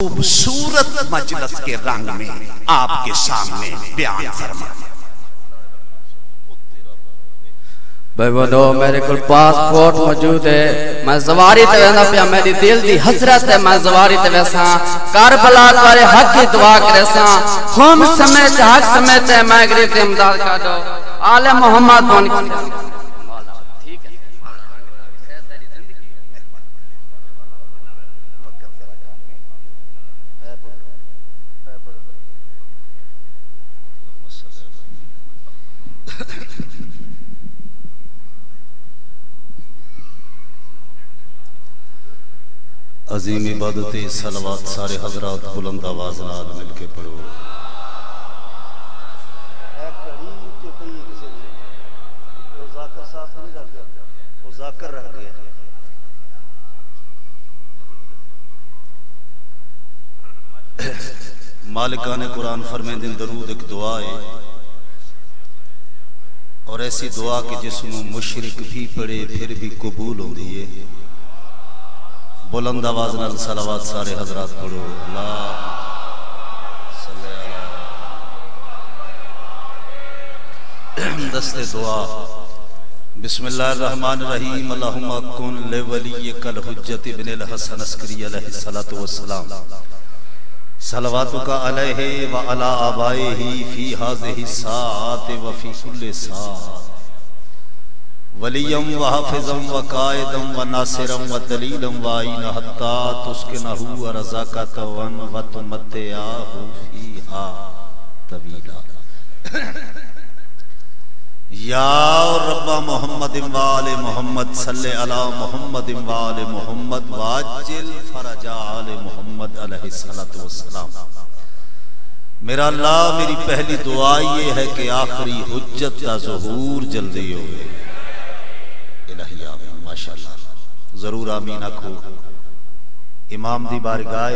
خوبصورت مجلس کے رنگ میں آپ کے سامنے بیان فرما۔ بھائی بولو میرے کل پاسپورٹ موجود ہے۔ میں زواری تے ویسا پیا، میری دل دی حضرت ہے۔ میں زواری تے ویسا۔ کربلا والے حق کی دعا کرے سا ہم سمیت، حق سمیت ہے۔ میں گریت امداد کا دو۔ آل محمد بن۔ عظیم عبادت سلوات سارے حضرات بلند آواز نال مل کے پڑھو۔ مالکان قرآن فرمین دن درود ایک دعا ہے۔ اور ایسی دعا کہ جس میں مشرک بھی پڑے پھر بھی قبول ہو دیئے بلند آواز نال صلوات سارے حضرات پڑھو۔ اللہ صلی اللہ دست دعا۔ بسم اللہ الرحمن الرحیم۔ اللہم کن لولی کل حجت ابن الحسن اسکری علیہ السلام صلواتک علیہ وعلا آبائہ فی حاضہ ساعت وفی کل ساعت۔ ولیم و حافظم و قائدم و ناصرم و دلیلم و آئین حتی تسکنہو و رزاکتا ون و تمتیاہو فیہا طویلا. یا رب محمد وال محمد صلی علی محمد وال محمد واجل فرج آل محمد علیہ السلام میرا اللہ، میری پہلی دعا یہ ہے کہ آخری حجت کا ظہور جلدی ہوئے۔ آمین ماشاءاللہ، ضرور آمین اکھو امام دی بارگاہ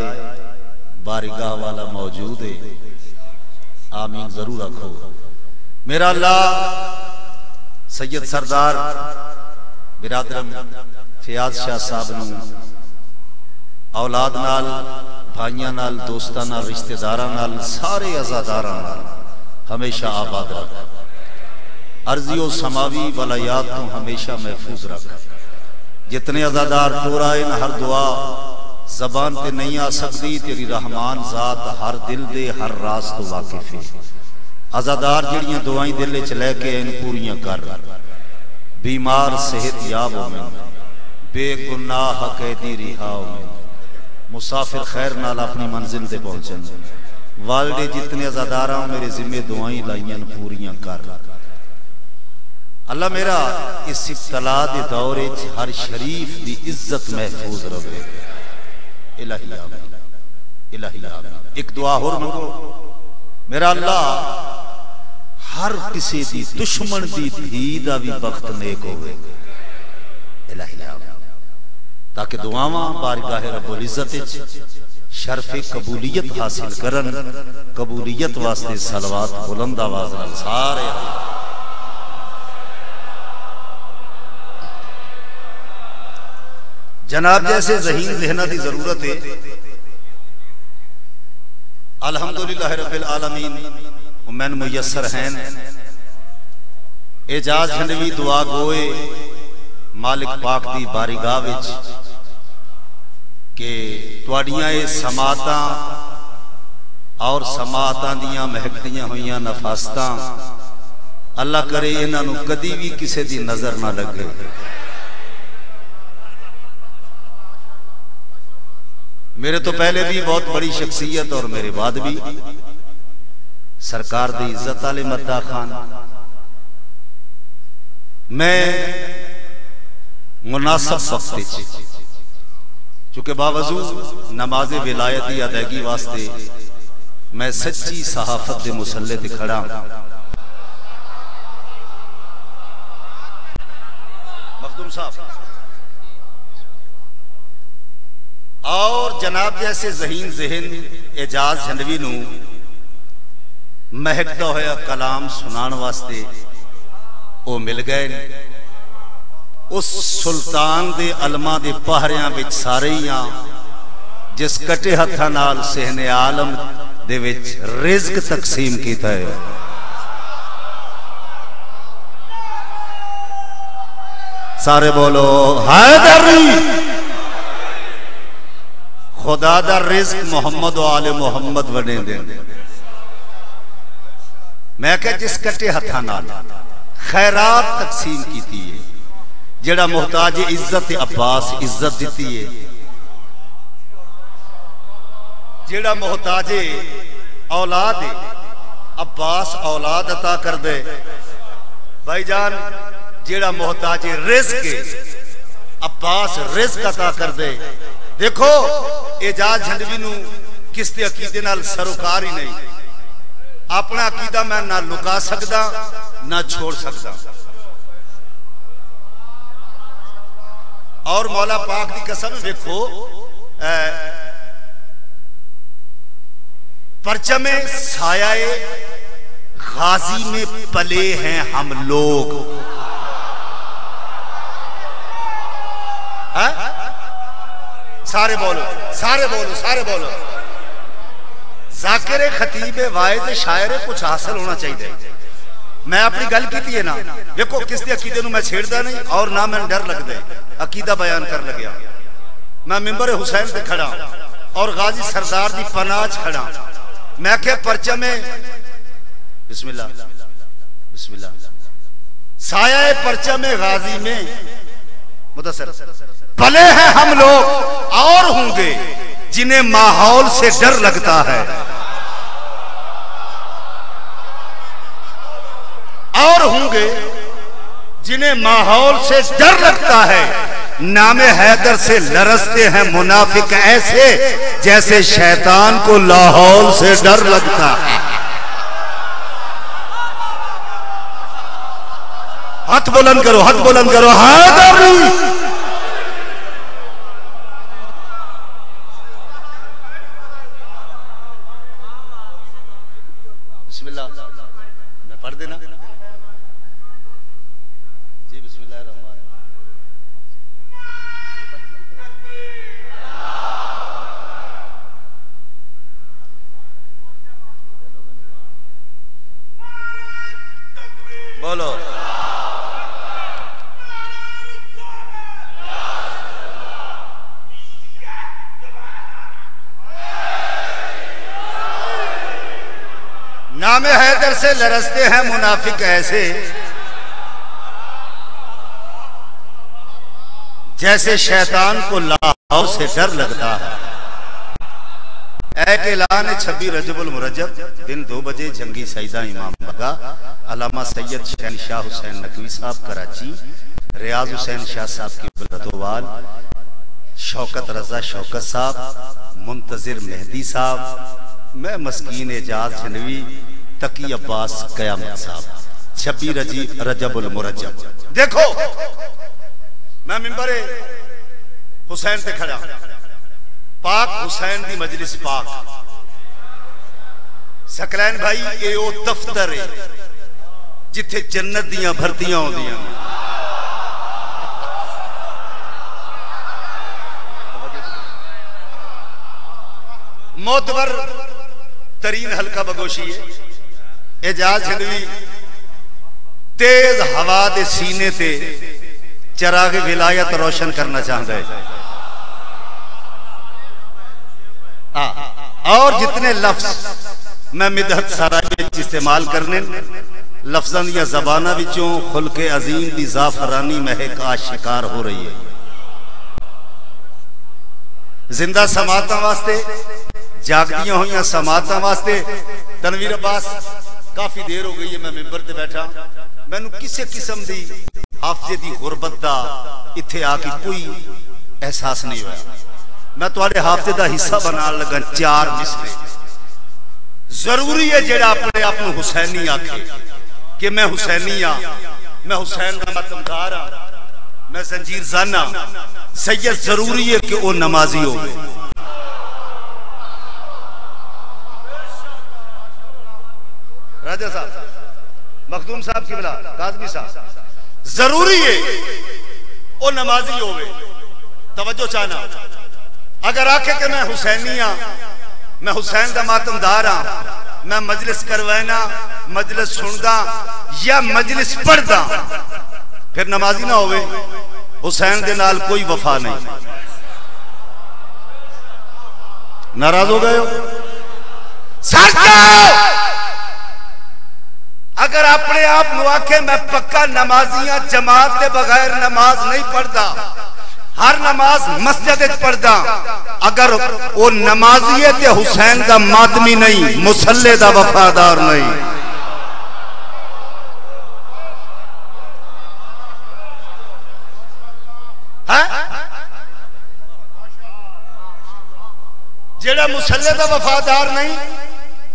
بارگاہ والا موجود ہے۔ آمین ضرور اکھو میرا اللہ، سید سردار برادرم فیاض شاہ صاحب نو اولاد نال، بھائیاں نال، دوستاں نال رشتہ داراں نال، سارے عزاداراں نال ہمیشہ آباد رکھ۔ عرضی و سماوی ولایات تو ہمیشہ محفوظ رکھ۔ جتنے عزادار ٹورائے نہ ہر دعا، زبان تے نہیں آ سکتی، تیری رحمان ذات ہر دل دے، ہر راز تو واقف ہے۔ عزادار جڑیاں دعائیں دلے چلے کے ان پوریاں کر۔ بیمار صحت یاب ہو میں۔ بے گناہ قیدی رہا ہو میں۔ مسافر خیر نال اپنی منزل دے پہنچن۔ والدے جتنے عزاداراں میرے ذمہ دعائیں لائیں پوریاں کر۔ اللہ میرا اس ابتلا دے دورے ہر شریف دی عزت محفوظ رہے۔ الہی آمین۔ الہی آمین۔ ایک دعا ہور منگو میرا اللہ، ہر کسی دی دشمن دی دھی دا بھی بخت نیک ہوئے۔ الہی آمین۔ تاکہ دعاواں بارگاہ رب العزت شرف قبولیت حاصل کرن، قبولیت واسطے سلوات بلند آواز نال سارے جناب جیسے ذہین ذہنہ دی ضرورت ہے۔ الحمدللہ رب العالمین من میسر ہیں۔ اجاز ہنوی دعا گوئے مالک پاک دی بارگاہ وچ کہ تواڈیاں اے سماعتاں اور سماعتاں دیاں مہکتیاں ہویاں نفاستاں اللہ کرے انہاں نو کدی بھی کسے دی نظر نہ لگے۔ میرے تو پہلے بھی بہت بڑی شخصیت اور میرے بعد بھی۔ سرکار دی عزت علی مدہ خان۔ میں مناسب وقت چونکہ باوضو نماز ولایتی ادائیگی واسطے میں سچی صحافت دے مسلح دے کھڑا ہوں۔ مخدوم صاحب۔ اور جناب جیسے ذہین ذہن اعجاز جھنڈوی نو مہکتا ہویا کلام سنان واسطے او مل گئے اس سلطان دے علماء دے پہریاں بچ سارے ہی ہاں، جس کٹے ہتھا نال سہن عالم دے وچ رزق تقسیم کیتا ہے۔ سارے بولو حیدری خدا دا رزق محمد و آل محمد ونے دیں میں کہ جس کٹے ہتھا نال خیرات تقسیم کیتی ہے، جڑا محتاج عزت عباس عزت دیتی ہے۔ جڑا محتاج اولاد عباس اولاد عطا کر دے بھائی جان جیڑا محتاج رزق عباس رزق عطا کر دے دیکھو اجاز جھنڈوی نو کس تے عقیدے نال سروکار ہی نہیں۔ اپنا عقیدہ میں نہ لکا سکدا، نہ چھوڑ سکدا۔ اور مولا پاک دی قسم دیکھو پرچم سایہ غازی میں پلے ہیں ہم لوگ۔ ہاں؟ سارے بولو سارے بولو سارے بولو۔ ذاکر خطیب واحد شاعر کچھ حاصل ہونا چاہیے۔ میں اپنی گل کی تھی نا دیکھو کس دی عقیدے نو میں چھیڑ دا نہیں اور نہ میں ڈر لگ دے عقیدہ بیان کر لگیا۔ میں ممبر حسین پہ کھڑا ہاں اور غازی سردار دی پناج کھڑا ہاں۔ میں کہ پرچہ میں بسم اللہ۔ بسم اللہ۔ سایہ پرچہ میں غازی میں۔ متصر پلے ہیں ہم لوگ، اور ہوں گے جنہیں ماحول سے ڈر لگتا ہے۔ اور ہوں گے جنہیں ماحول سے ڈر لگتا ہے۔ نام حیدر سے لرستے ہیں منافق ایسے جیسے شیطان کو لاہور سے ڈر لگتا ہے۔ ہاتھ بلند کرو، ہاتھ بلند کرو۔ حیدر! نام سے لرستے ہیں منافق ایسے۔ جیسے شیطان کو لاہور سے ڈر لگتا ہے۔ ایک اعلان چھبی رجب المرجب، دن دو بجے جنگی سیدہ امام بگا، علامہ سید شہن شاہ حسین نقوی صاحب، کراچی، ریاض حسین شاہ صاحب کی بلدوال شوکت رضا شوکت صاحب، منتظر مہدی صاحب، میں مسکین اجاز جنوی تقی عباس قیامت صاحب، چھبی رجی رجب المرجب دیکھو، میں ممبر حسین تے کھڑا۔ پاک حسین دی مجلس پاک۔ سکلین بھائی، اے او دفتر ہے، جتھے جنت دیاں بھرتیاں ہوں دیاں موتبر ترین حلقہ بگوشی ہے۔ اجاز ہندوی تیز ہوا دے سینے تے چراغ ولایت روشن کرنا چاہتا ہے۔ اور جتنے لفظ میں مدحت سرائی استعمال کرنے لفظاں یا زبانہ وچوں خلق عظیم دی زعفرانی مہک آج شکار ہو رہی ہے۔ زندہ سماعتاں واسطے، جاگدیاں ہوئیاں سماعتاں واسطے، تنویر عباس کافی دیر ہو گئی ہے، میں ممبر تے بیٹھا۔ میں نو کسے قسم دی حافظے دی غربت دا اتھے آ کے کوئی احساس نہیں ہوا میں تواڈے حافظے دا حصہ بنا لگا چار مصرے ضروری ہے جڑا اپنے آپ کو حسینی آکھے کہ میں حسینی ہاں میں حسین دا متمدار ہاں میں زنجیر زانا ہاں۔ سید ضروری ہے کہ وہ نمازی ہو۔ راجہ صاحب، مخدوم صاحب کی بلا قاضمی صاحب۔ ضروری ہے وہ نمازی ہوئے۔ توجہ چاہنا۔ اگر آکھے کہ میں حسینی ہاں میں حسین دا ماتم دار ہاں میں مجلس کروینا، مجلس سندا یا مجلس پڑھدا، پھر نمازی نہ ہوئے، حسین دے نال کوئی وفا نہیں۔ ناراض ہو گئے ہو؟ سر جاؤ اگر اپنے آپ نو آکھے میں پکا نمازیاں جماعت کے بغیر نماز نہیں پڑھتا ہر نماز مسجد پڑھتا اگر وہ نمازی تے حسین دا مادمی نہیں، مسلح دا وفادار نہیں۔ ہاں؟ جیڑا مسلح دا وفادار نہیں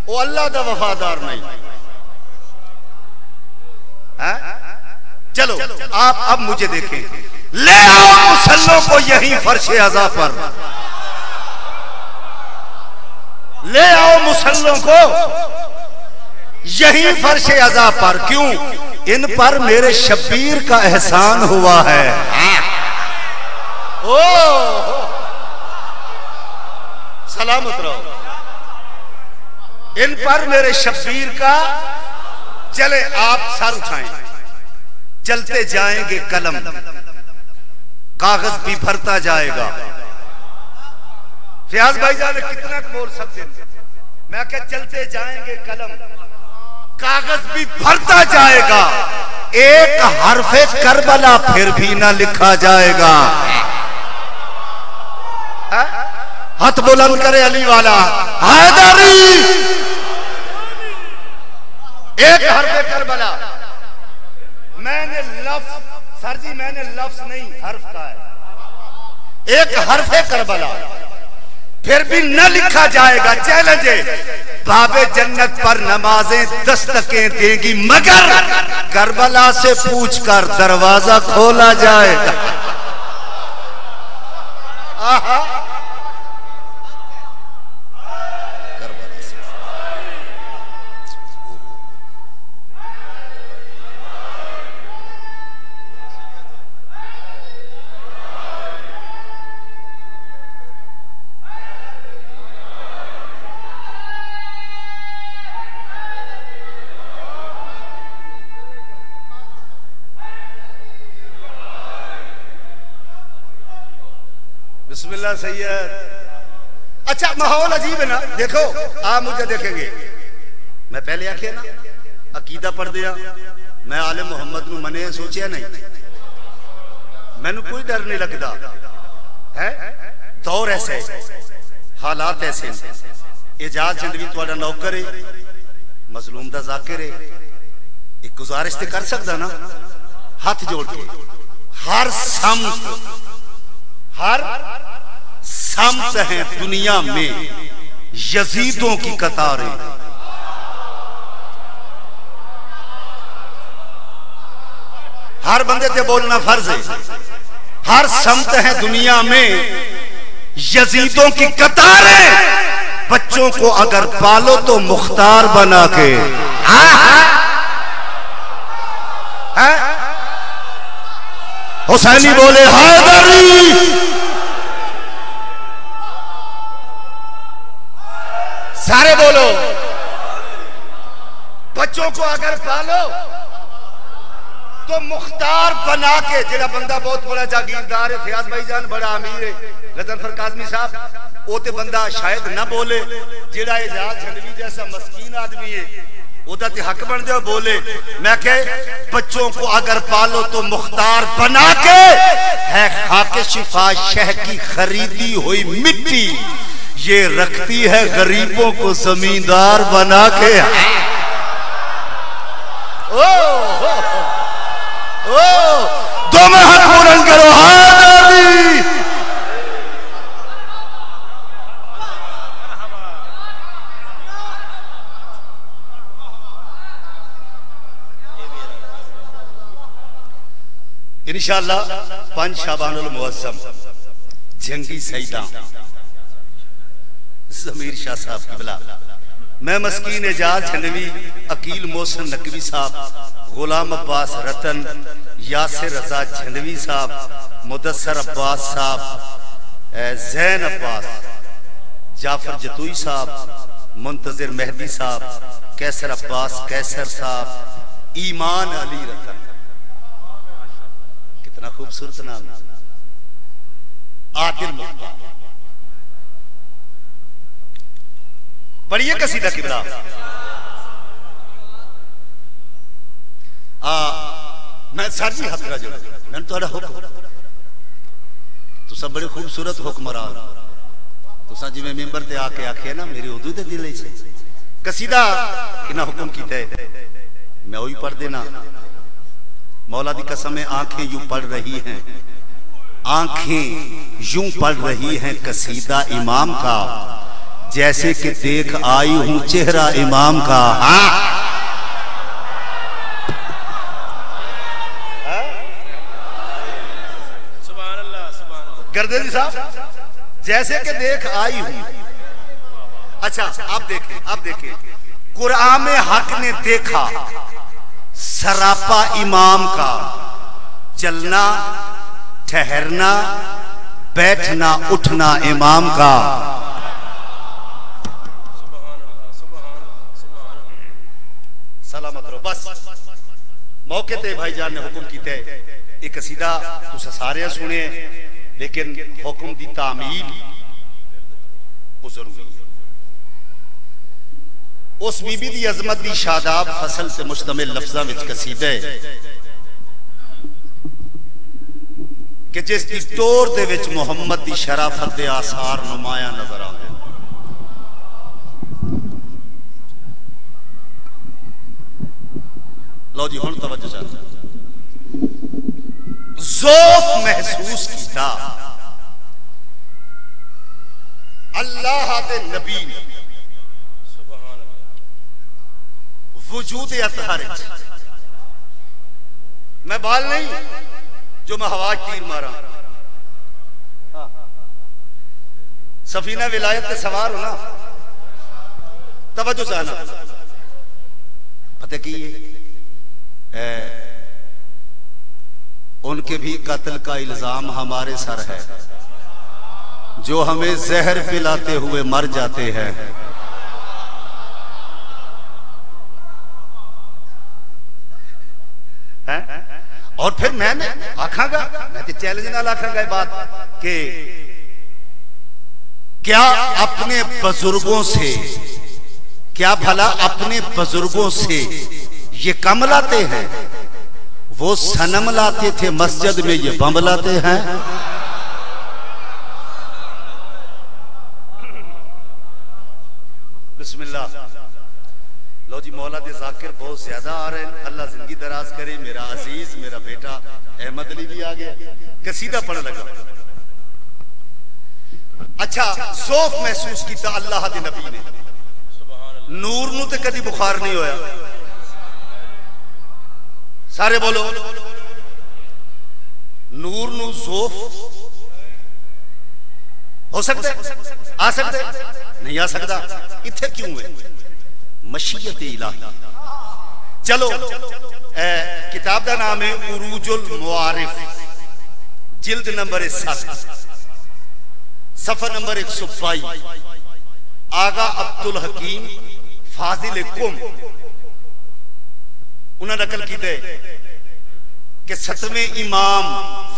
وہ اللہ دا وفادار نہیں۔ چلو آپ اب مجھے دیکھیں۔ لے آؤ مسلوں کو یہی فرش ازا پر۔ لے آؤ مسلوں کو یہی فرش ازا پر۔ کیوں؟ ان پر میرے شبیر کا احسان ہوا ہے۔ سلامت رہو۔ ان پر میرے شبیر کا چلے آپ سر اٹھائیں۔ چلتے جائیں گے قلم۔ کاغذ بھی بھرتا جائے گا۔ فیاض بھائی جانے کتنا بول سکتے ہیں میں کہ چلتے جائیں گے قلم۔ کاغذ بھی بھرتا جائے گا۔ ایک حرف کربلا پھر بھی نہ لکھا جائے گا۔ ہاں؟ ہاتھ بلند کرے علی والا۔ حیدری! ایک حرف کربلا۔ میں نے لفظ سر جی میں نے لفظ نہیں حرف کا ہے۔ ایک حرف کربلا۔ پھر بھی نہ لکھا جائے گا چیلنج باب جنت پر نمازیں دستکیں دیں گی مگر کربلا سے پوچھ کر دروازہ کھولا جائے گا۔ آہا۔ بسم سید۔ اچھا ماحول عجیب ہے نا۔ دیکھو، آپ مجھے دیکھیں گے۔ میں پہلے آکھے نا، عقیدہ پڑھ دیا میں عالم محمد نو منے سوچیا نہیں۔ میں نو کوئی ڈر نہیں لگتا ہے؟ دور ایسے۔ حالات ایسے۔ اجاز چندوی توڑا نوکر ہے، مظلوم دا ذاکر ہے۔ ایک گزارش تے کر سکتا نا۔ ہاتھ جوڑ کے۔ ہر سمت، ہر سمت ہیں دنیا میں یزیدوں کی قطاریں۔ ہر بندے تے بولنا فرض ہے۔ ہر سمت ہے دنیا میں یزیدوں کی قطاریں۔ بچوں کو اگر پالو تو مختار بنا کے۔ ہاں، ہاں۔ ہاں۔ حسینی بولے حیدری سارے بولو۔ بچوں کو اگر پالو تو مختار بنا کے جڑا بندہ بہت بڑا جاگیردار ہے، فیاض بھائی جان بڑا امیر ہے رتن فرقازمی صاحب وہ تے بندہ شاید نہ بولے جڑا اعجاز جھنڈوی جیسا مسکین آدمی ہے وہ تے حق بن دے بولے۔ میں کہ بچوں کو اگر پالو تو مختار بنا کے، ہے خاک شفا شہ کی خریدی ہوئی مٹی۔ یہ رکھتی ہے غریبوں کو زمیندار بنا کے۔ دو میں حق پورن کرو۔ حیدری انشاءاللہ پانچ شابان المعظم، جنگی سیدہ زمیر شاہ صاحب کی بلا۔ میں مسکین اجاز جھنوی اکیل موسن نقوی صاحب، غلام عباس رتن، یاسر رضا جھنوی صاحب مدسر عباس صاحب زین عباس، جعفر جتوئی صاحب، منتظر مہدی صاحب کیسر عباس کیسر صاحب، ایمان علی رتن۔ کتنا خوبصورت نام۔ عادل مختار۔ پڑھیے قصیدہ کبلا میں ساری ہاتھ را جو میں تو حکم۔ تو سب بڑے خوبصورت حکمران۔ تو سا جی میں ممبر تے آکے آکے نا، میری اردو دے دلے چھے قصیدہ انہا حکم کی تے میں وہی پڑھ دینا۔ مولا دی قسم آنکھیں یوں پڑھ رہی ہیں۔ آنکھیں یوں پڑھ رہی ہیں قصیدہ امام کا۔ جیسے کہ دیکھ آئی ہوں چہرہ امام کا۔ ہاں گردے جی صاحب، جیسے کہ دیکھ آئی ہوں۔ اچھا آپ دیکھیں آپ دیکھیں۔ قرآن حق نے دیکھا سراپا امام کا۔ چلنا، ٹھہرنا، بیٹھنا، اٹھنا امام کا سلامت رہو بس موقع تے بھائی جان نے حکم کیتے ایک قصیدہ تو سارے سنے، لیکن حکم دی تعمیل وہ ضروری ہے۔ اس بی بی دی عظمت دی شاداب فصل سے مشتمل لفظہ وچ قصیدہ ہے۔ کہ جس دی ٹور دے وچ محمد دی شرافت دے آثار نمایاں نظر آتے لو جی ہون توجہ چاہتا زوف محسوس کیتا۔ اللہ دے نبی نے وجود اطہر میں بال نہیں، جو میں ہوا تیر مارا۔ سفینہ ولایت کے سوار ہونا۔ توجہ سے آنا۔ پتہ کی ان کے بھی قتل کا الزام ہمارے سر ہے۔ جو ہمیں زہر پلاتے ہوئے مر جاتے ہیں۔ اور پھر میں نے آکھاں گا، میں تے چیلنج نہ آکھاں گا بات کہ کیا اپنے بزرگوں سے، کیا بھلا اپنے بزرگوں سے یہ کم لاتے ہیں۔ وہ سنم لاتے تھے مسجد میں، یہ بم لاتے ہیں۔ بسم اللہ۔ لو جی مولا دے ذاکر بہت زیادہ آ رہے ہیں۔ اللہ زندگی دراز کرے۔ میرا عزیز، میرا بیٹا احمد علی بھی آگیا کسیدہ پڑھ لگا۔ اچھا زوف محسوس کیتا اللہ دے نبی نے۔ نور نو تے کدی بخار نہیں ہویا۔ سارے بولو۔ نور نو زوف۔ ہو سکتے آ سکتے نہیں آ سکتا۔ اتھے کیوں ہے؟ مشیت الہی۔ چلو کتاب دا نام ہے عروج المعارف۔ جلد نمبر سات۔ صفحہ نمبر ایک سو بائی آغا عبدالحکیم فاضل کم انہوں نقل کی دے کہ ستمیں امام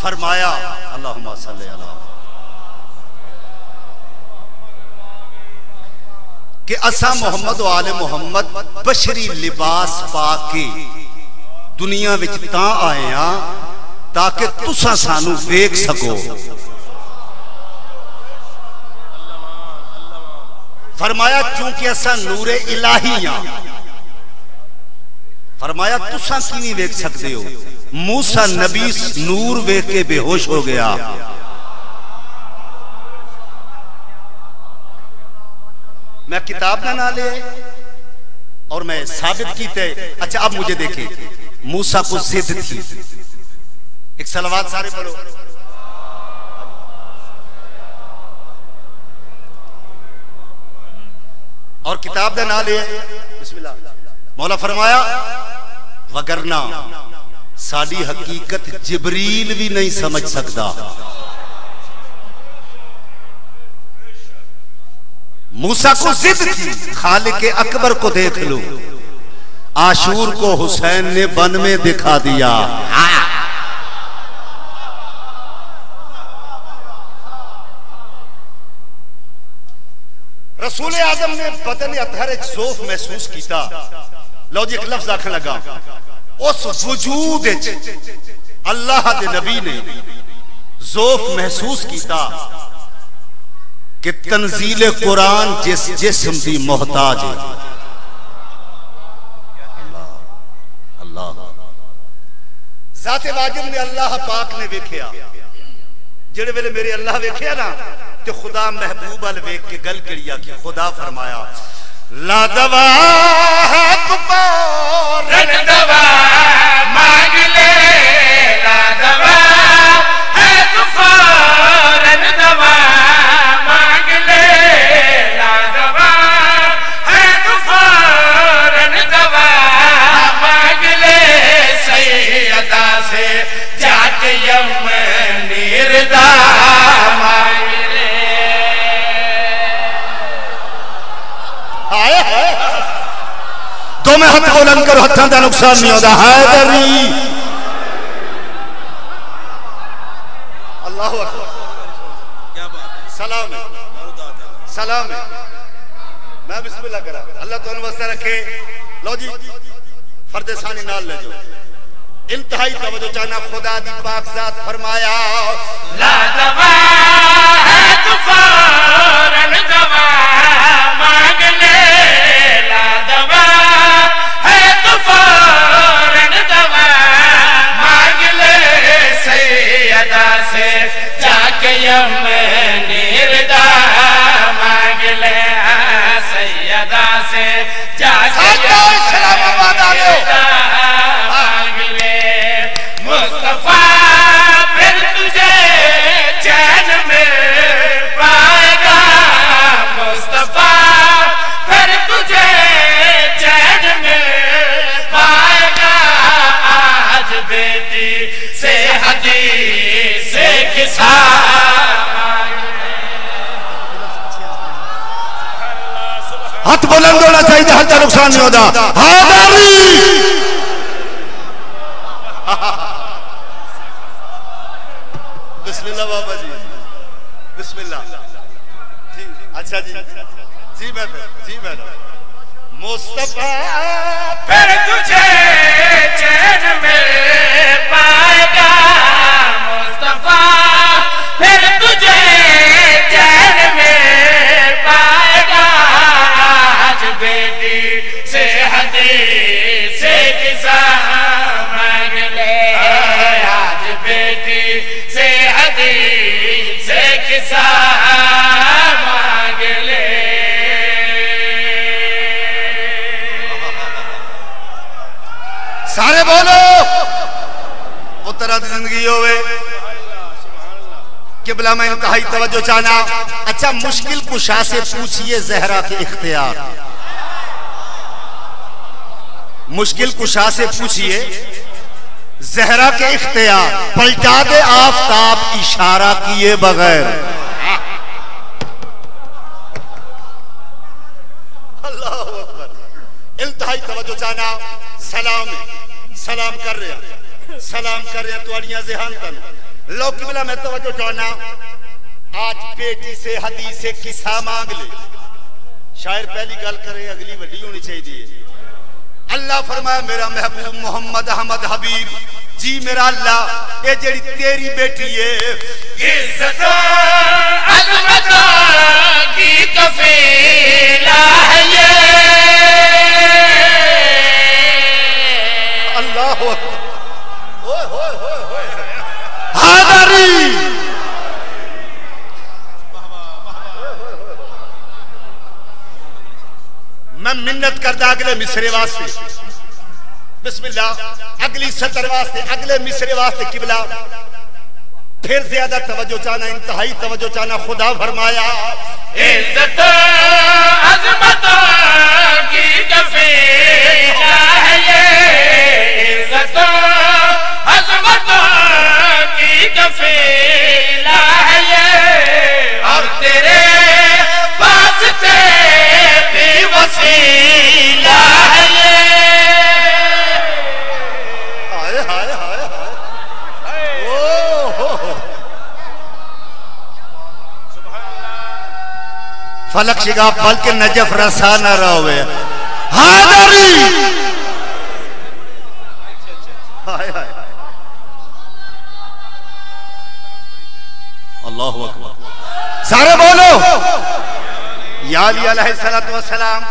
فرمایا، اللہم صلی اللہ کہ اسا محمد و آل محمد بشری لباس پا کے دنیا وچ تاں آئے ہاں تاکہ تسا سانو ویک سکو۔ فرمایا، چونکہ اسا نور الہی ہاں فرمایا تسا کیویں ویک سکتے ہو؟ موسیٰ نبی نور ویک کے بے ہوش ہو گیا. میں کتاب نہ نہ لے اور میں ثابت کیتے اچھا اب مجھے دیکھیں، موسیٰ کو زد تھی۔ ایک سلوات سارے پڑھو۔ اور کتاب نہ نہ لے، بسم اللہ۔ مولا فرمایا وگرنا ساڑی حقیقت جبریل بھی نہیں سمجھ سکتا موسا کو زد تھی، خالق اکبر کو دیکھ لو۔ آشور کو حسین نے بن میں دکھا دیا۔ رسول اعظم نے بدن اطہر ایک زوف محسوس کیتا۔ لو جی ایک لفظ آکھن لگا۔ اس وجود اللہ دے نبی نے زوف محسوس کیتا کہ تنزیل قرآن جس جسم دی محتاج ہے۔ اللہ ذات واجب نے اللہ پاک نے ویکھیا۔ جڑے ویلے میرے اللہ ویکھیا نا، تے خدا محبوب ال ویکھ کے گل کڑیا کہ خدا فرمایا لا دوا ہے دوا مانگ لے۔ لا دوا ہے کفار رن دوا مانگ لے۔ لا دوا ہے کفار رن دوا مانگ لے۔ سیدہ سے جا کے یم نیردا تو میں ہاتھ بلند کرو ہاتھاں دا نقصان نہیں ہوتا۔ حیدری اللہ اکبر۔ سلام۔ ہے سلام۔ ہے میں بسم اللہ کرا۔ اللہ تو واسطے رکھے۔ لو جی فرد ثانی نال لے جو انتہائی توجہ چاہنا، خدا دی پاک ذات فرمایا۔ لا دوا ہے کفارن دوا جا کے ہاتھ بلند ہونا چاہیے ہاتھ کا نقصان نہیں ہوتا حیدری بسم اللہ بابا جی بسم اللہ جی اچھا جی جی میں جی میں مصطفیٰ پھر تجھے چین میں پائے گا مصطفیٰ پھر تجھے چین سارے بولو پترہ دی زندگی ہوئے۔ قبلہ میں انتہائی توجہ چاہنا۔ اچھا مشکل کشا سے پوچھئے زہرہ کے اختیار۔ مشکل کشا سے پوچھئے زہرہ کے اختیار، پلٹا دے آفتاب اشارہ کیے بغیر۔ اللہ اکبر۔ انتہائی توجہ چاہنا سلام سلام کر رہے ہیں۔ سلام کر رہے ہیں تو اڑیاں ذہن تن۔ لو قبلہ میں توجہ چاہنا آج بیٹی سے، حدیث سے قصہ مانگ لے۔ شاعر پہلی گل کرے، اگلی وڈی ہونی چاہیے۔ دیئے اللہ فرمایا میرا محبوب محمد احمد حبیب۔ جی میرا اللہ اے جڑی تیری بیٹی ہے۔ عزت عظمت کی کفیلہ ہے اللہ اکبر ہوئے ہوئے ہوئے ہوئے۔ حاضری میں منت کردہ اگلے مصرے واسطے۔ بسم اللہ۔ اگلی سطر واسطے، اگلے مصرے واسطے قبلہ۔ پھر زیادہ توجہ چاہنا، انتہائی توجہ چاہنا، خدا فرمایا۔ عزت عظمت کی کفیلہ ہے یہ عزت عظمت کی کفیلہ ہے یہ اور تیرے واسطے بھی وسیلہ ہے۔ فلک شگاہ بلکہ نجف رسا نہ رہا ہوئے حیدری اللہ اکبر۔ سارے بولو۔ یا علی علیہ السلام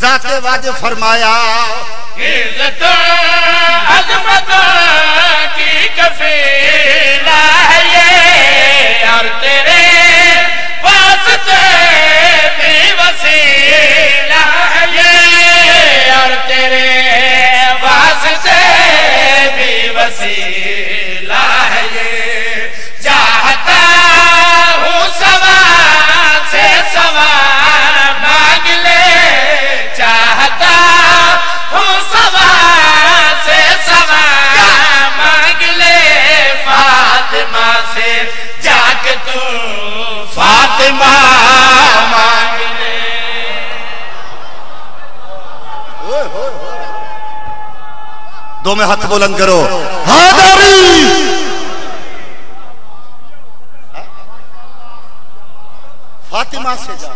ذات واجب فرمایا، عزت عظمت کی کفیلہ ہے یہ اور تیرے واسطے بھی وسیلہ ہے۔ یہ اور تیرے واسطے بھی وسیلہ ہے۔ یہ دو میں ہاتھ بلند کرو۔ فاطمہ سے جا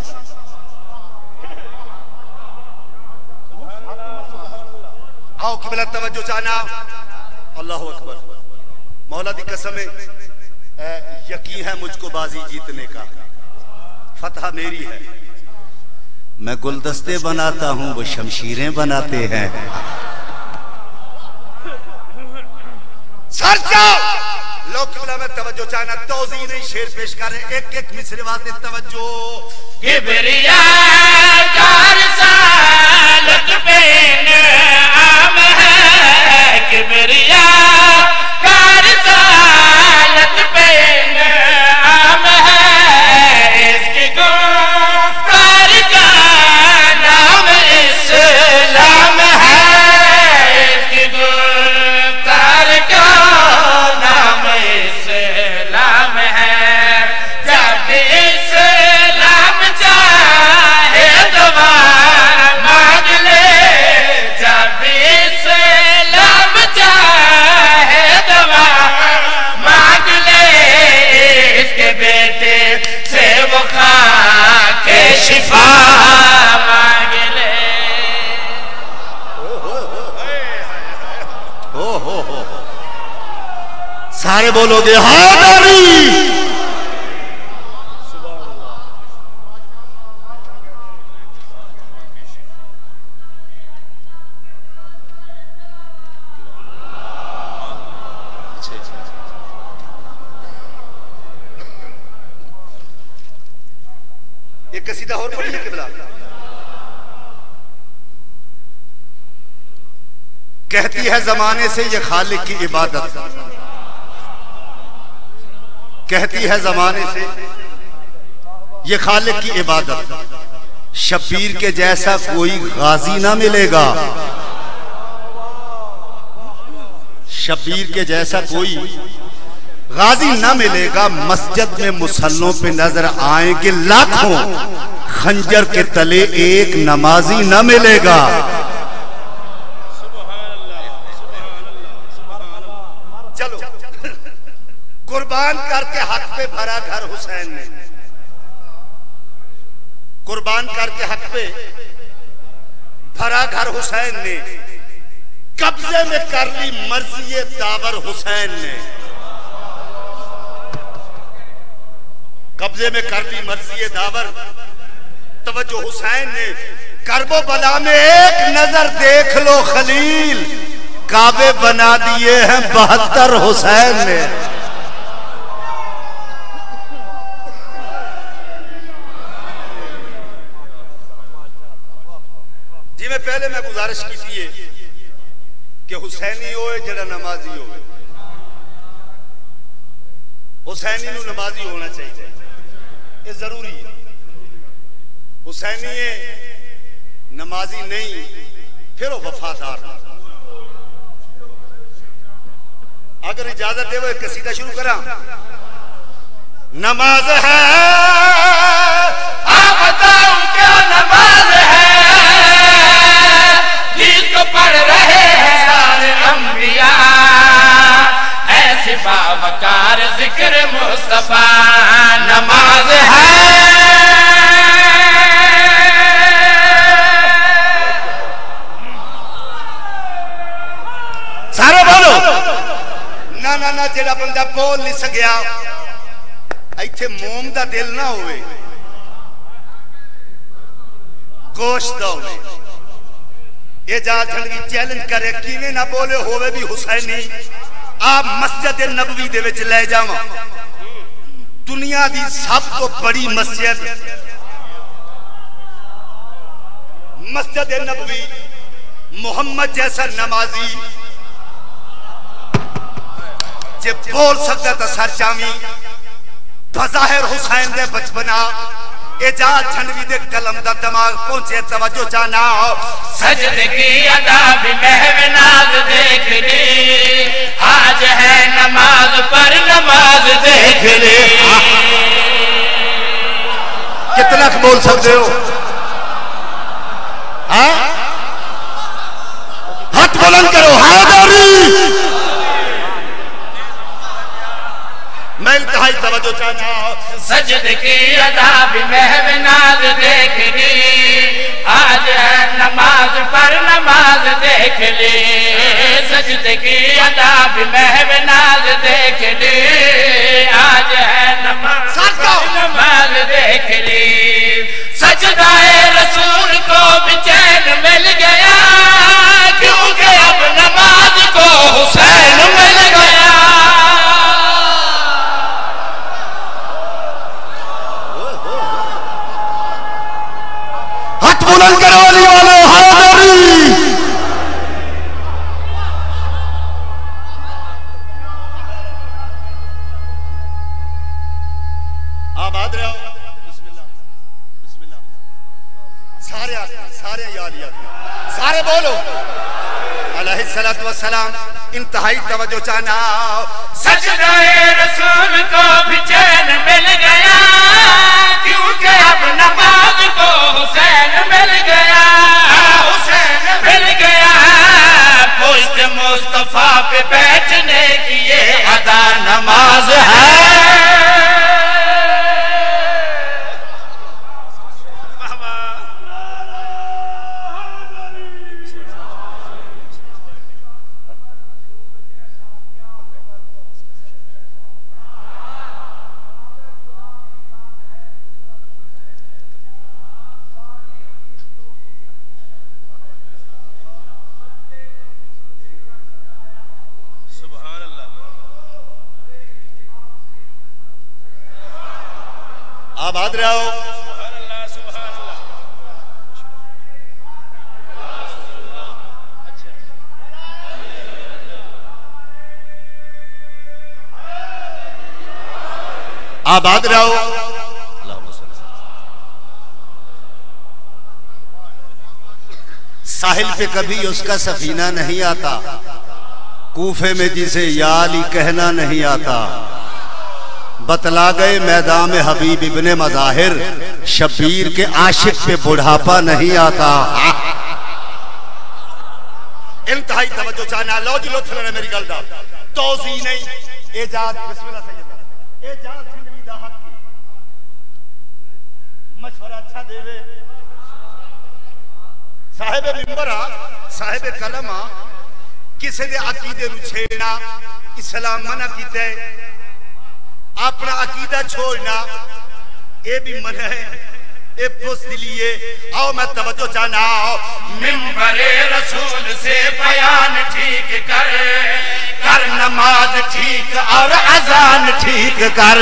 آؤ قبلہ توجہ چاہنا اللہ اکبر۔ مولا دی قسم ہے یقین ہے مجھ کو بازی جیتنے کا۔ فتح میری ہے۔ میں گلدستے بناتا ہوں وہ شمشیریں بناتے ہیں۔ سر جاؤ لوگ قبلہ میں توجہ چاہنا، توضیح نہیں، شیر پیش کر رہے ایک ایک مصرے واتے توجہ۔ کبریا کار سالت پین عام ہے۔ کبریا کار سالت پین بولو گے حیدری ایک قصیدہ اور پڑھیے قبلہ کہتی ہے زمانے سے یہ خالق کی عبادت۔ کہتی ہے زمانے سے، یہ خالق کی عبادت، شبیر کے جیسا کوئی غازی نہ ملے گا۔ شبیر کے جیسا کوئی غازی نہ ملے گا، مسجد میں مسلوں پہ نظر آئیں گے لاکھوں خنجر کے تلے ایک نمازی نہ ملے گا چلو قربان کر کے حق پہ بھرا گھر حسین نے۔ قربان کر کے حق پہ بھرا گھر حسین نے۔ قبضے میں کر لی مرضی داور حسین نے۔ قبضے میں کر لی مرضی داور۔ توجہ حسین نے۔ کرب و بلا میں ایک نظر دیکھ لو خلیل۔ کعبے بنا دیے ہیں بہتر حسین نے۔ پہلے میں گزارش کی تھی کہ حسینی ہوئے، جڑا نمازی ہوئے۔ حسینی نو نمازی ہونا چاہیے۔ یہ ضروری ہے۔ حسینی نمازی نہیں، پھر وہ وفادار۔ اگر اجازت دے وہ ایک قصیدہ شروع کرا نماز ہے، آپ بتاؤ کیا نماز ہے؟ کو پڑھ رہے ہیں سارے انبیاء۔ اے شفا ذکر مصطفیٰ نماز ہے۔ سارے بولو۔ نا نا نا جڑا بندہ بول نہیں سکیا ایتھے موم دا دل نہ ہوئے۔ گوشت دا ہوئے۔ یہ جا چھنگی چیلنج کرے، کیویں نہ بولے ہوئے بھی حسینی؟ آپ مسجد نبوی دے وچ لے جاواں۔ دنیا دی سب تو بڑی مسجد۔ مسجد نبوی محمد جیسا نمازی۔ جب بول سکتا تھا سر چامی بظاہر حسین دے بچپنا۔ اجاد چھنوی دے قلم دا دماغ پہنچے توجہ چانا سجد کی ادا بھی محو ناز دیکھ لی آج ہے نماز پر نماز دیکھ لی کتنا بول سکتے ہو؟ ہاں؟ ہاتھ بلند کرو۔ حیدری میں انتہائی توجہ چاہنا سجد کی ادا بھی محو ناز دیکھ لی آج ہے نماز پر نماز دیکھ لی سجد کی ادا بھی محو ناز دیکھ لی آج ہے نماز پر نماز دیکھ لی توجہ آباد رہو آباد رہو ساحل پہ کبھی اس کا سفینہ نہیں آتا، کوفے میں جسے یالی کہنا نہیں آتا۔ بتلا گئے میدان میں حبیب ابن مظاہر۔ شبیر کے عاشق پہ بڑھاپا نہیں آتا۔ انتہائی توجہ چاہنا لو جی لطف لینا میری گل دا۔ توزی نہیں۔ ایجاد بسم اللہ سیدہ ایجاد سندگی دا حق کی مشورہ اچھا دے۔ وے صاحب ممبرہ صاحب کلمہ کسے دے عقیدے نو چھیڑنا، اسلام منع کیتے اپنا عقیدہ چھوڑنا اے بھی منع ہے اے پوست لیے۔ آؤ، میں توجہ چاہنا آؤ ممبر رسول سے بیان ٹھیک کر۔ کر نماز ٹھیک اور اذان ٹھیک کر۔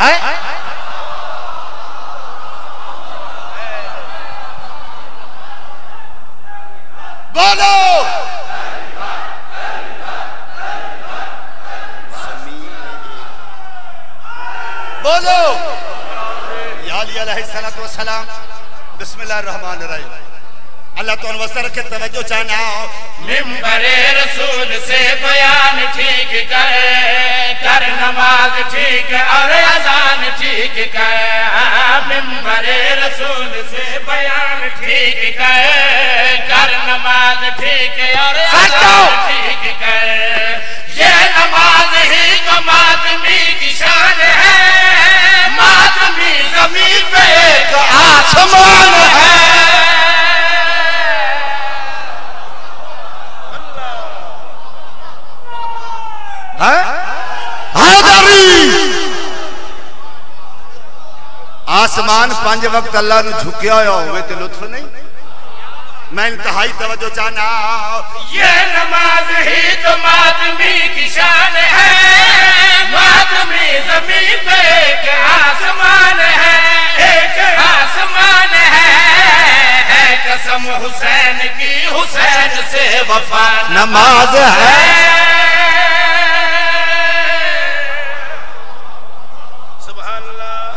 ہے؟ بولو۔ بولو۔ یا علی علیہ السلام بسم اللہ الرحمن الرحیم۔ اللہ تو انوسر کے توجہ چاہنا ممبر رسول سے بیان ٹھیک کر کر نماز ٹھیک اور اذان ٹھیک کر ممبر رسول سے بیان ٹھیک کر کر نماز ٹھیک اور اذان ٹھیک کر یہ نماز ہی تو ماتمی کی شان ہے۔ ماتمی زمین پہ ایک آسمان ہے۔ آسمان پانچ وقت اللہ نے جھکیا ہوا ہوئے تے لطف نہیں؟ میں انتہائی توجہ چاہنا یہ نماز ہی تو ماتمی کی شان ہے۔ ماتمی زمین پہ ایک آسمان ہے۔ ایک آسمان ہے۔ ہے قسم حسین کی حسین سے وفا نماز ہے۔ سبحان اللہ؟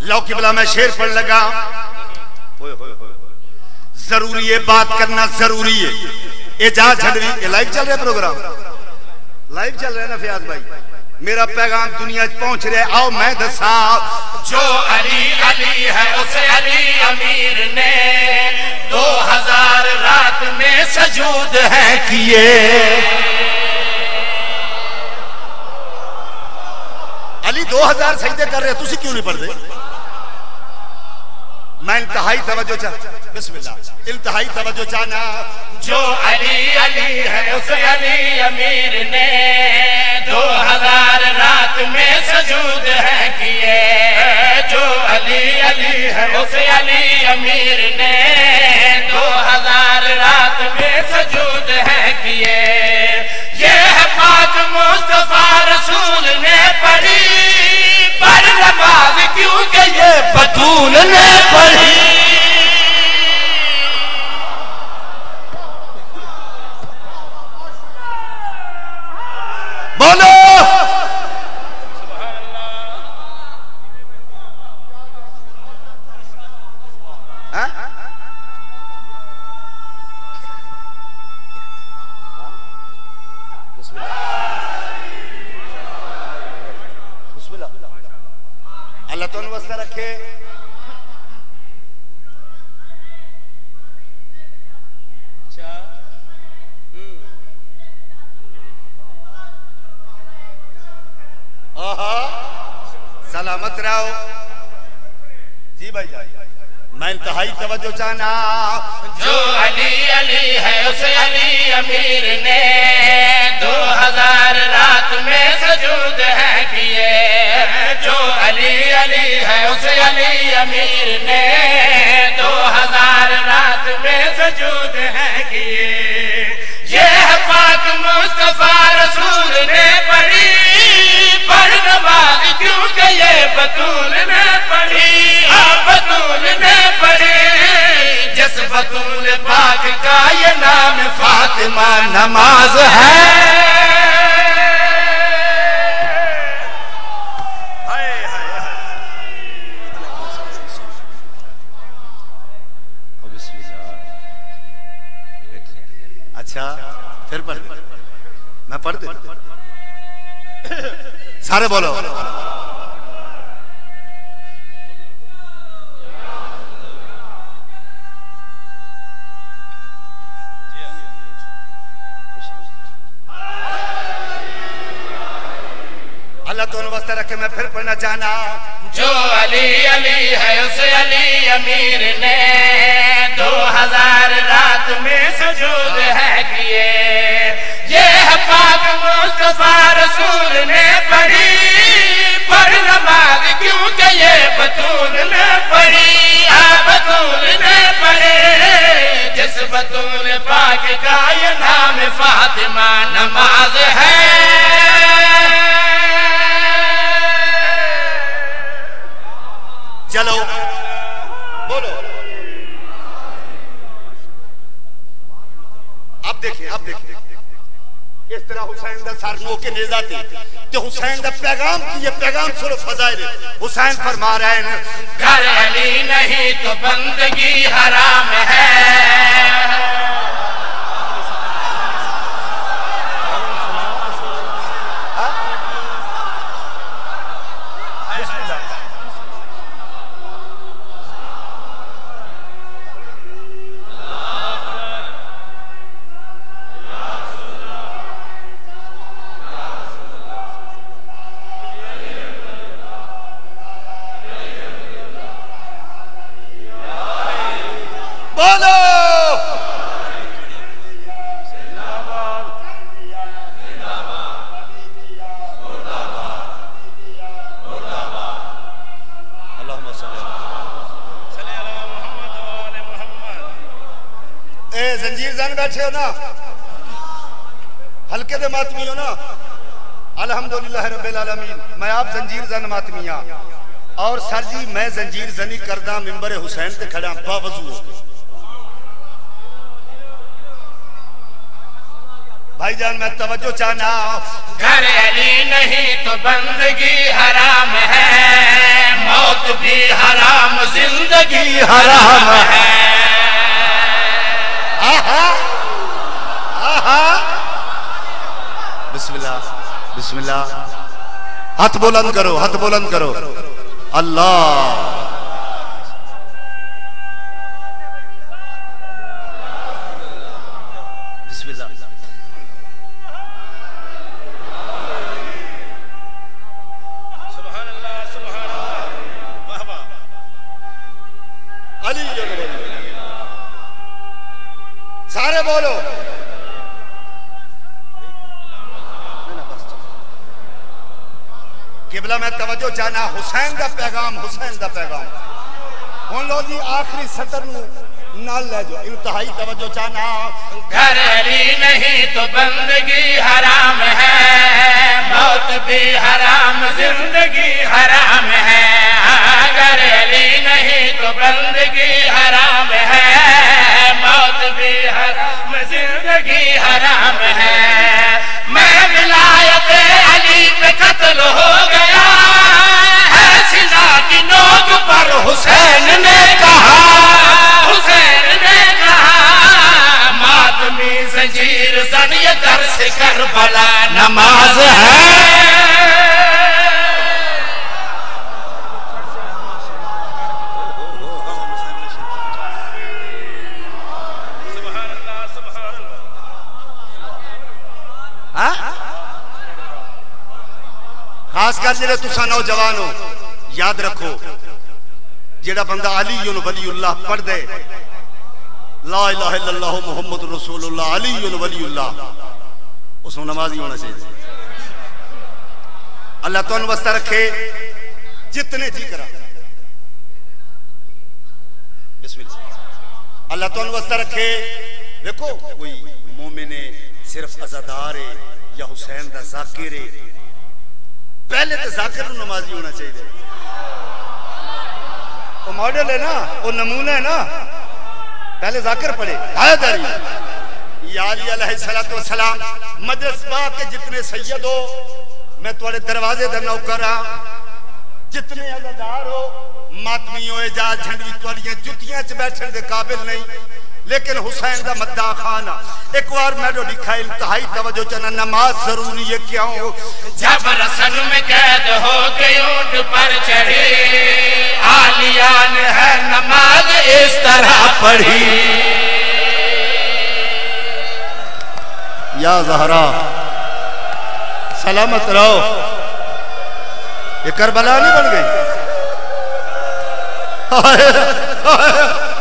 لو بلا میں شیر پڑھ لگا۔ ضروری ہے بات کرنا ضروری ہے۔ یہ جا جھڑوی یہ لائیو چل رہا ہے پروگرام لائیو چل رہا ہے نا فیاض بھائی۔ میرا پیغام دنیا پہنچ رہا ہے۔ آؤ میں دسا۔ جو علی علی ہے اسے علی امیر نے دو ہزار رات میں سجود ہے کیے۔ علی دو ہزار سجدے کر رہے تسی کیوں نہیں پڑھ دے میں انتہائی توجہ چاہ بسم اللہ. انتہائی توجہ چاہنا جو علی علی ہے، اس علی امیر نے دو ہزار رات میں سجود ہے کیے۔ جو علی علی ہے، اس علی امیر نے دو ہزار رات میں سجود ہے کیے۔ یہ ہے پاک مصطفیٰ رسول نے پڑھی، پر نماز کیونکہ یہ بطول نے پڑھی؟ بولو! تن وسط رکھے۔ اچھا۔ آہا۔ سلامت رہو۔ جی بھائی جان۔ میں انتہائی توجہ چاہنا۔ جو علی علی ہے اس علی امیر نے دو ہزار رات میں سجود ہے کیے۔ جو علی علی ہے اس علی امیر نے دو ہزار رات میں سجود ہے کیے۔ یہ پاک مصطفیٰ رسول نے پڑھی، پر نماز کیونکہ یہ بطول نے پڑھی؟ ہاں بطول نے پڑھی۔ جس بطول پاک کا یہ نام فاطمہ نماز ہے۔ اچھا پھر پڑھ دے۔ میں پڑھ دے۔ سارے بولو۔ اللہ تو واسطہ رکھے، میں پھر پڑھنا چاہنا۔ جو علی علی ہے، اس علی امیر نے دو ہزار رات میں سجود ہے کیے۔ یہ ہے پاک مصطفیٰ رسول نے پڑھی۔ پر نماز کیونکہ یہ بطول نے پڑھی؟ بطول نے پڑھی جس بطول پاک کا یہ نام فاطمہ نماز ہے۔ چلو۔ بولو۔ اب دیکھیں اب دیکھیں۔ اس طرح حسین دا سر نو کے نیزہ تھی کہ حسین دا پیغام کی یہ پیغام سنو فضائل حسین فرما رہے ہیں گھر علی نہیں تو بندگی حرام ہے۔ بیٹھے ہو نا۔ ہلکے دے ماتمی ہو نا۔ الحمدللہ رب العالمین، میں آپ زنجیر زن ماتمیاں اور سر جی میں زنجیر زنی کردہ ممبر حسین تے کھڑا ہاں، با وضو ہو۔ بھائی جان، میں توجہ چاہنا ہاں۔ گھر علی نہیں تو بندگی حرام ہے، موت بھی حرام، زندگی حرام ہے۔ بسم اللہ بسم اللہ۔ ہاتھ بلند کرو ہاتھ بلند کرو۔ اللہ۔ قبلہ میں توجہ چاہنا حسین دا پیغام، حسین دا پیغام۔ ہن لو جی آخری سطر نو نال لے جو۔ انتہائی توجہ چاہنا گھر علی نہیں تو بندگی حرام ہے۔ موت بھی حرام، زندگی حرام ہے۔ گھر علی نہیں تو بندگی حرام ہے۔ موت بھی حرام، زندگی حرام ہے۔ میں ولایت علی پہ قتل ہو گیا ہے۔ سلا کی نوک پر حسین نے کہا، حسین نے کہا ماتمی زنجیر زن در درس کربلا نماز ہے۔ خاص کر جڑے تسا نوجوان ہو، یاد رکھو، جڑا بندہ علی ولی اللہ پڑھ دے لا الہ الا اللہ محمد رسول اللہ، علی ولی اللہ، اس میں نمازی ہونا چاہیے۔ اللہ تو واسطہ رکھے، جتنے جی کرا۔ بسم اللہ۔ اللہ تو واسطہ رکھے دیکھو کوئی مومن صرف ازادار ہے یا حسین دا ذاکر ہے پہلے تو ذاکر نمازی ہونا چاہیے۔ وہ ماڈل ہے نا، وہ نمونہ ہے نا۔ پہلے ذاکر پڑھے۔ حیدری، یا علی علیہ السلام مدرس پاک کے جتنے سید ہو، میں تھوڑے دروازے در نوکر ہاں جتنے عزدار ہو ماتمی ہوئے جا جھنڈی توڑیاں جتیاں چ بیٹھن دے قابل نہیں۔ لیکن حسین دا مدہ خانہ۔ ایک بار میں جو دکھا انتہائی توجہ چنا نماز ضروری ہے کیوں؟ جب رسن میں قید ہو کے اونٹ پر چڑھی آلیان ہے نماز اس طرح پڑھی۔ یا زہرا سلامت رہو۔ یہ کربلا نہیں بن گئی۔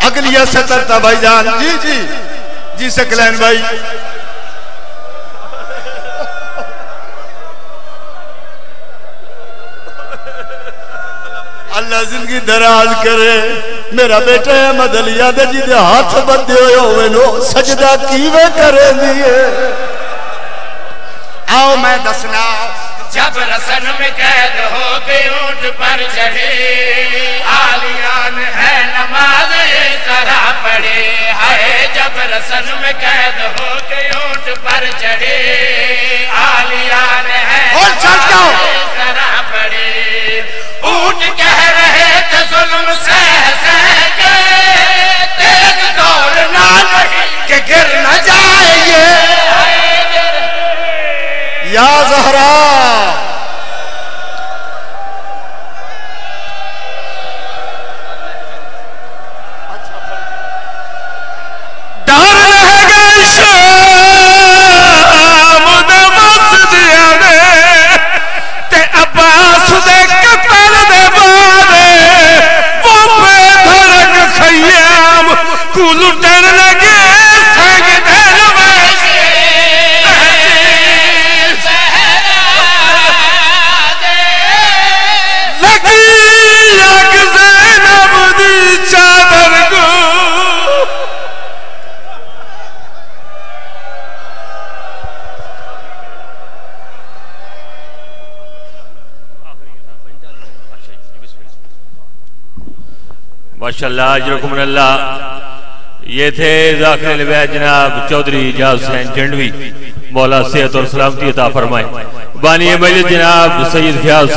اگلی سطر تھا بھائی جان جی جی۔ جی سکلین بھائی۔ اللہ زندگی دراز کرے۔ میرا بیٹا احمد علی دے جی دے ہاتھ بندے ہوئے ہوئے نو، سجدہ کیوے کرے دیئے؟ آؤ میں دسنا۔ جب رسن میں قید ہو کے اونٹ پر چڑھے آلیان ہے نماز اس طرح پڑھے۔ ہے جب رسن میں قید ہو کے اونٹ پر چڑھے آلیان ہے جاؤ۔ اس طرح پڑھے۔ اونٹ کہہ رہے تھے ظلم سہ سہ کے تیز دوڑنا نہیں کہ گر نہ گر یا زہرا اجرکم اللہ یہ تھے ذاکر لبیہ جناب چودری جاز حسین جنڈوی۔ مولا صحت اور سلامتی عطا فرمائے۔ بانی مجلس جناب سید فیاض